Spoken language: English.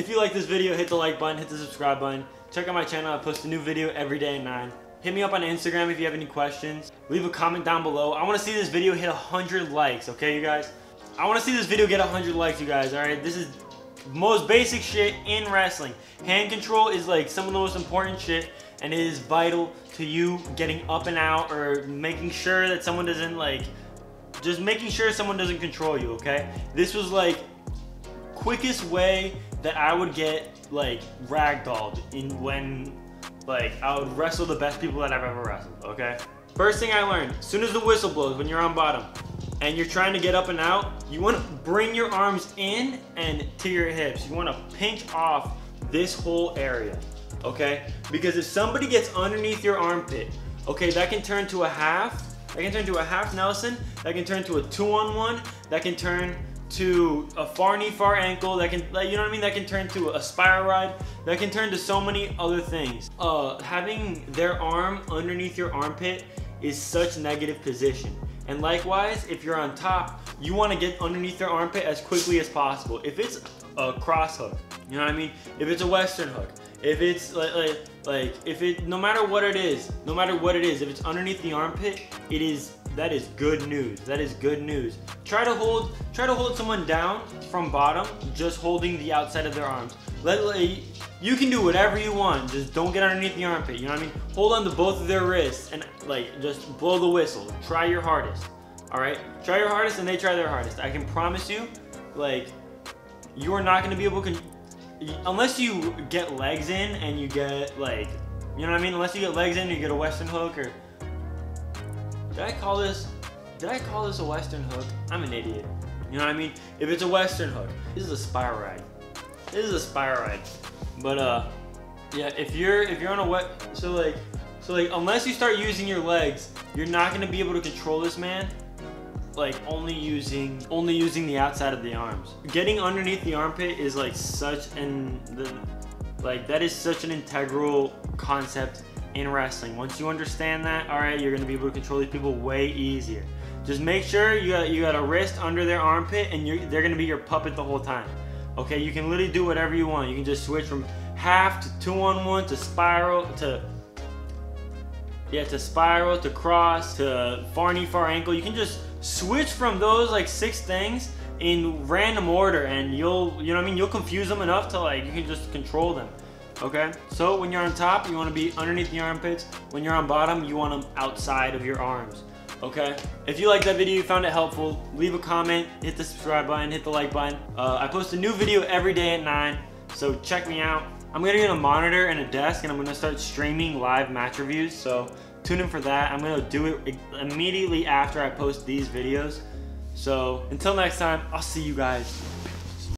If you like this video, hit the like button, hit the subscribe button. Check out my channel. I post a new video every day at 9. Hit me up on Instagram if you have any questions. Leave a comment down below. I want to see this video hit 100 likes, okay, you guys? I want to see this video get 100 likes, you guys, alright? This is most basic shit in wrestling. Hand control is like some of the most important shit and it is vital to you getting up and out or making sure that someone doesn't like just making sure someone doesn't control you, okay? This was like quickest way that I would get like ragdolled in when like I would wrestle the best people that I've ever wrestled, okay? First thing I learned, as soon as the whistle blows when you're on bottom and you're trying to get up and out, you want to bring your arms in and to your hips. You want to pinch off this whole area, okay? Because if somebody gets underneath your armpit, okay, that can turn to a half, that can turn to a half Nelson, that can turn to a two on one, that can turn to a far knee, far ankle, that can, you know what I mean? That can turn to a spiral ride, that can turn to so many other things. Uh, having their arm underneath your armpit is such negative position. And likewise, if you're on top, you wanna get underneath their armpit as quickly as possible. If it's a cross hook, you know what I mean? If it's a Western hook, if it's like, like, like, if it, no matter what it is, no matter what it is, if it's underneath the armpit, it is, that is good news. That is good news. Try to hold, try to hold someone down from bottom, just holding the outside of their arms. Let, let you can do whatever you want. Just don't get underneath the armpit. You know what I mean? Hold on to both of their wrists and like just blow the whistle. Try your hardest. All right? Try your hardest and they try their hardest. I can promise you, like, you are not going to be able to, unless you get legs in and you get like, you know what I mean? Unless you get legs in, you get a Western hook or, did I call this, did I call this a Western hook? I'm an idiot. You know what I mean? If it's a Western hook, this is a spiral ride. This is a spiral ride. But uh, yeah, if you're if you're on a wet, so like, so like, unless you start using your legs, you're not gonna be able to control this man. Like only using only using the outside of the arms. Getting underneath the armpit is like such an the, like that is such an integral concept in wrestling. Once you understand that, all right, you're gonna be able to control these people way easier. Just make sure you got you got a wrist under their armpit, and they're gonna be your puppet the whole time. Okay, you can literally do whatever you want. You can just switch from half to two on one to spiral to yeah to spiral to cross to far knee far ankle. You can just switch from those like six things in random order, and you'll you know what I mean. You'll confuse them enough to like you can just control them. Okay, so when you're on top, you want to be underneath the armpits. When you're on bottom, you want them outside of your arms okay? If you liked that video, you found it helpful, leave a comment, hit the subscribe button, hit the like button. Uh, I post a new video every day at 9, so check me out. I'm gonna get a monitor and a desk and I'm gonna start streaming live match reviews, so tune in for that. I'm gonna do it immediately after I post these videos. So until next time, I'll see you guys.